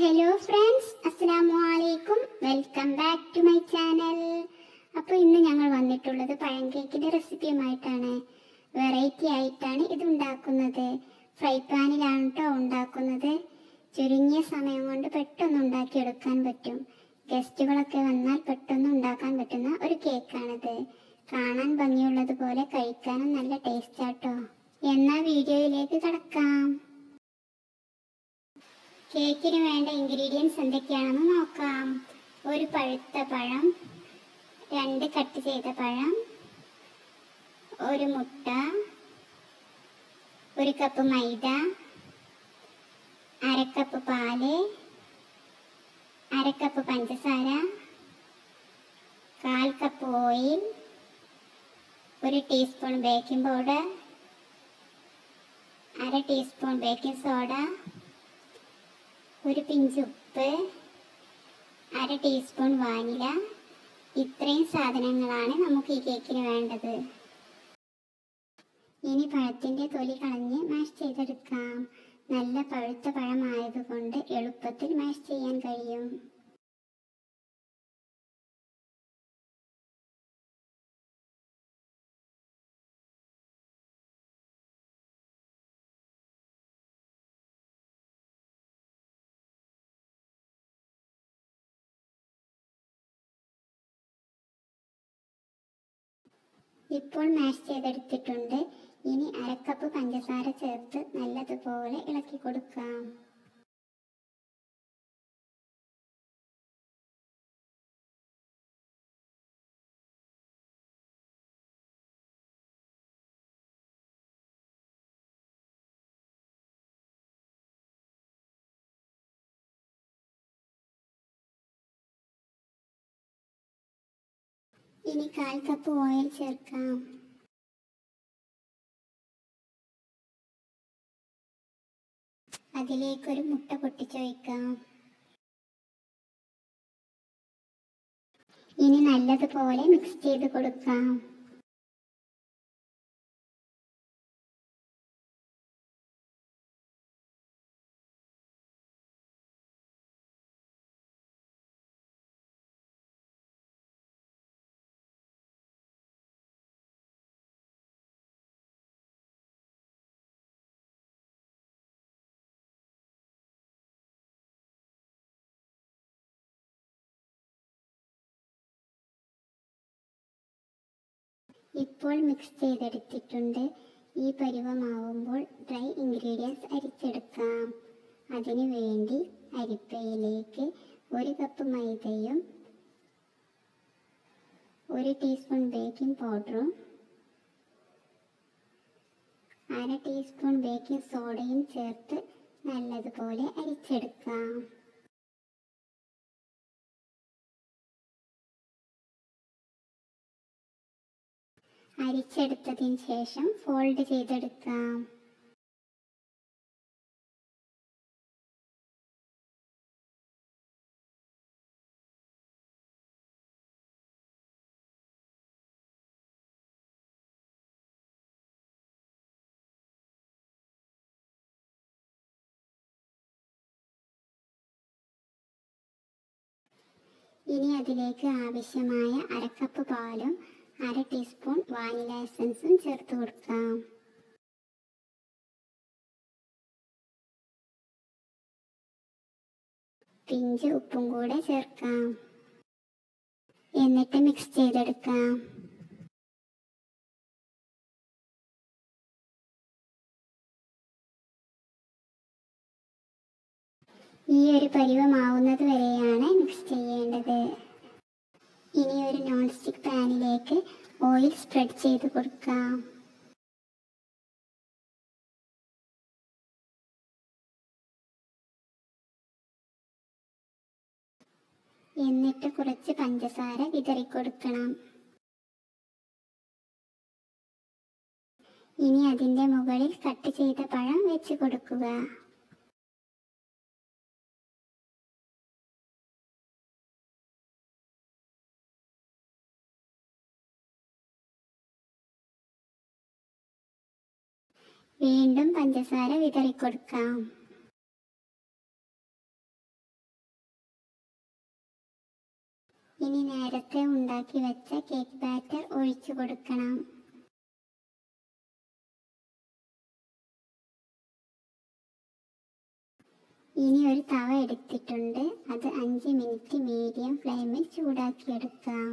Hello friends അസ്സലാമു അലൈക്കും welcome back to my channel അപ്പോൾ ഇന്ന് ഞങ്ങൾ വന്നിട്ടുള്ളത് പഴം റെസിപ്പിയുമായിട്ടാണ് വെറൈറ്റി ആയിട്ടാണ് ഇത് ഉണ്ടാക്കുന്നത്. ഫ്രൈ പാനിലാണ് കേട്ടോ ഉണ്ടാക്കുന്നത്. ചുരുങ്ങിയ സമയം കൊണ്ട് പെട്ടെന്ന് ഉണ്ടാക്കിയെടുക്കാൻ പറ്റും. ഗസ്റ്റുകളൊക്കെ വന്നാൽ പെട്ടെന്ന് ഉണ്ടാക്കാൻ പറ്റുന്ന ഒരു കേക്കാണിത് കാണാൻ ഭംഗിയുള്ളത് പോലെ കഴിക്കാനും നല്ല ടേസ്റ്റ് ആട്ടോ എന്നാൽ വീഡിയോയിലേക്ക് കടക്കാം. കേക്കിന് വേണ്ട ഇൻഗ്രീഡിയൻസ് എന്തൊക്കെയാണെന്ന് നോക്കാം. ഒരു പഴുത്ത പഴം രണ്ട് കട്ട് ചെയ്ത പഴം ഒരു മുട്ട ഒരു കപ്പ് മൈദ അരക്കപ്പ് കപ്പ് പാൽ അരക്കപ്പ് കപ്പ് പഞ്ചസാര കാൽ കപ്പ് ഓയിൽ ഒരു ടീസ്പൂൺ ബേക്കിംഗ് പൗഡർ അര ടീസ്പൂൺ ബേക്കിംഗ് സോഡ ഒരു പിഞ്ച് ഉപ്പ് അര ടീസ്പൂൺ വാനില. ഇത്രയും സാധനങ്ങളാണ് നമുക്ക് ഈ കേക്കിന് വേണ്ടത്. ഇനി പഴത്തിന്റെ തൊലി കളഞ്ഞ് മാഷ് ചെയ്തെടുക്കാം. നല്ല പഴുത്ത പഴമായതുകൊണ്ട് എളുപ്പത്തിൽ മാഷ് ചെയ്യാൻ കഴിയും. ഇപ്പോൾ മാഷ് ചെയ്തെടുത്തിട്ടുണ്ട്. ഇനി അരക്കപ്പ് പഞ്ചസാര ചേർത്ത് നല്ലതുപോലെ ഇളക്കി കൊടുക്കാം. ഇനി കാൽ കപ്പ് ഓയിൽ ചേർക്കാം. അതിലേക്കൊരു മുട്ട പൊട്ടിച്ചൊഴിക്കാം ഇനി നല്ലതുപോലെ മിക്സ് ചെയ്ത് കൊടുക്കാം. ഇപ്പോൾ മിക്സ് ചെയ്തെടുത്തിട്ടുണ്ട്. ഈ പരുവമാവുമ്പോൾ ഡ്രൈ ഇൻഗ്രീഡിയൻസ് അരിച്ചെടുക്കാം. അതിനു വേണ്ടി അരിപ്പയിലേക്ക് ഒരു കപ്പ് മൈദയും ഒരു ടീസ്പൂൺ ബേക്കിംഗ് പൗഡറും അര ടീസ്പൂൺ ബേക്കിംഗ് സോഡയും ചേർത്ത് നല്ലതുപോലെ അരിച്ചെടുക്കാം. അരിച്ചെടുത്തതിന് ശേഷം ഫോൾഡ് ചെയ്തെടുക്കാം. ഇനി അതിലേക്ക് ആവശ്യമായ അരക്കപ്പ് പാലും അര ടീസ്പൂൺ വാനില എസൻസും ചേർത്ത് കൊടുക്കാം. പിഞ്ച് ഉപ്പും കൂടെ ചേർക്കാം. എന്നിട്ട് മിക്സ് ചെയ്തെടുക്കാം. ഈ ഒരു പരുവമാവുന്നത് വരെയാണ് മിക്സ് ചെയ്യേണ്ടത്. ഇനി ഒരു നോൺ സ്റ്റിക്ക് പാനിലേക്ക് ഓയിൽ സ്പ്രെഡ് ചെയ്ത് കൊടുക്കാം. എന്നിട്ട് കുറച്ച് പഞ്ചസാര വിതറി കൊടുക്കണം ഇനി അതിന്റെ മുകളിൽ കട്ട് ചെയ്ത പഴം വെച്ച് കൊടുക്കുക. വീണ്ടും പഞ്ചസാര വിതറിക്കൊടുക്കാം. ഇനി നേരത്തെ ഉണ്ടാക്കി വെച്ച കേക്ക് ബാറ്റർ ഒഴിച്ചു കൊടുക്കണം. ഇനി ഒരു തവ എടുത്തിട്ടുണ്ട്. അത് അഞ്ച് മിനിറ്റ് മീഡിയം ഫ്ലെയിമിൽ ചൂടാക്കിയെടുക്കാം.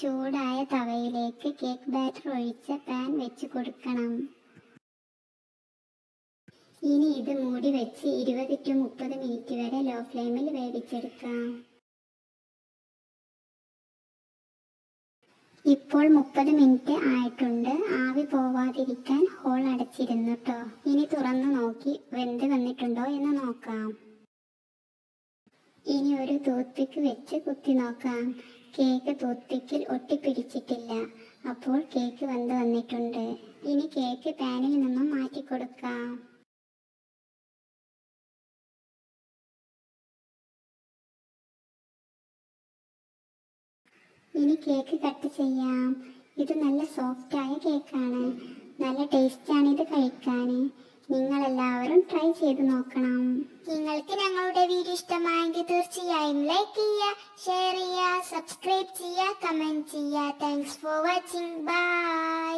ചൂടായ തവയിലേക്ക് കേക്ക് ബാറ്റർ ഒഴിച്ച പാൻ വെച്ച് കൊടുക്കണം. ഇനി ഇത് മൂടി വെച്ച് ഇരുപത് ടു മുപ്പത് മിനിറ്റ് വരെ ലോ ഫ്ലെയിമിൽ വേവിച്ചെടുക്കാം. ഇപ്പോൾ മുപ്പത് മിനിറ്റ് ആയിട്ടുണ്ട്. ആവി പോവാതിരിക്കാൻ ഹോൾ അടച്ചിരുന്നു കേട്ടോ ഇനി തുറന്നു നോക്കി വെന്ത് വന്നിട്ടുണ്ടോ എന്ന് നോക്കാം. ഇനി ഒരു ടൂത്ത്പിക്ക് വെച്ച് കുത്തി നോക്കാം. കേക്ക് തൂത്തിക്കിൽ ഒട്ടിപ്പിടിച്ചിട്ടില്ല. അപ്പോൾ കേക്ക് വെന്ത് വന്നിട്ടുണ്ട്. ഇനി കേക്ക് പാനിൽ നിന്നും മാറ്റി കൊടുക്കാം. ഇനി കേക്ക് കട്ട് ചെയ്യാം. ഇത് നല്ല സോഫ്റ്റ് ആയ കേക്കാണ്. നല്ല ടേസ്റ്റ് ആണ് ഇത് കഴിക്കാൻ. നിങ്ങൾ എല്ലാവരും ട്രൈ ചെയ്ത് നോക്കണം. നിങ്ങൾക്ക് ഞങ്ങളുടെ വീഡിയോ ഇഷ്ടമായെങ്കിൽ തീർച്ചയായും ലൈക്ക് ചെയ്യുക ഷെയർ ചെയ്യുക സബ്സ്ക്രൈബ് ചെയ്യുക കമന്റ് ചെയ്യുക. Thanks for watching bye